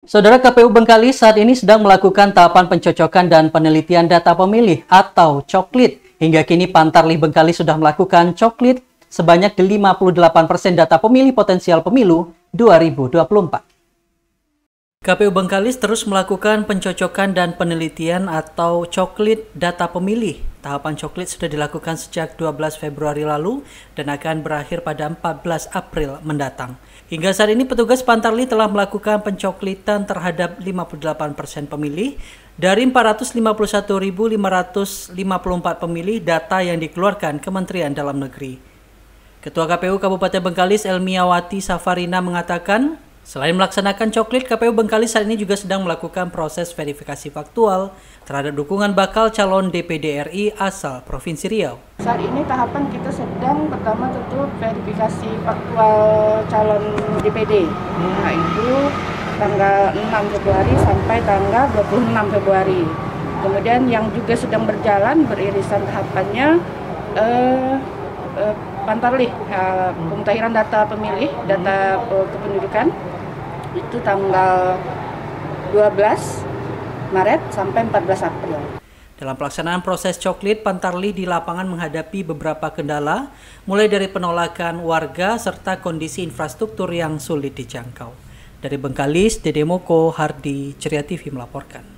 Saudara KPU Bengkalis saat ini sedang melakukan tahapan pencocokan dan penelitian data pemilih atau coklit. Hingga kini Pantarlih Bengkalis sudah melakukan coklit sebanyak 58% data pemilih potensial pemilu 2024. KPU Bengkalis terus melakukan pencocokan dan penelitian atau coklit data pemilih. Tahapan coklit sudah dilakukan sejak 12 Februari lalu dan akan berakhir pada 14 April mendatang. Hingga saat ini petugas Pantarli telah melakukan pencoklitan terhadap 58% pemilih dari 451.554 pemilih data yang dikeluarkan Kementerian Dalam Negeri. Ketua KPU Kabupaten Bengkalis Elmiawati Safarina mengatakan Selain melaksanakan coklit, KPU Bengkalis saat ini juga sedang melakukan proses verifikasi faktual terhadap dukungan bakal calon DPD RI asal Provinsi Riau. Saat ini tahapan kita sedang pertama tentu verifikasi faktual calon DPD. Nah itu tanggal 6 Februari sampai tanggal 26 Februari. Kemudian yang juga sedang berjalan beririsan tahapannya eh, eh, Pantarlih, eh, pemutahiran data pemilih, data eh, kependudukan itu tanggal 12 Maret sampai 14 April. Dalam pelaksanaan proses coklit, Pantarli di lapangan menghadapi beberapa kendala, mulai dari penolakan warga serta kondisi infrastruktur yang sulit dijangkau. Dari Bengkalis, Dedemoko, Hardi, Ceria TV melaporkan.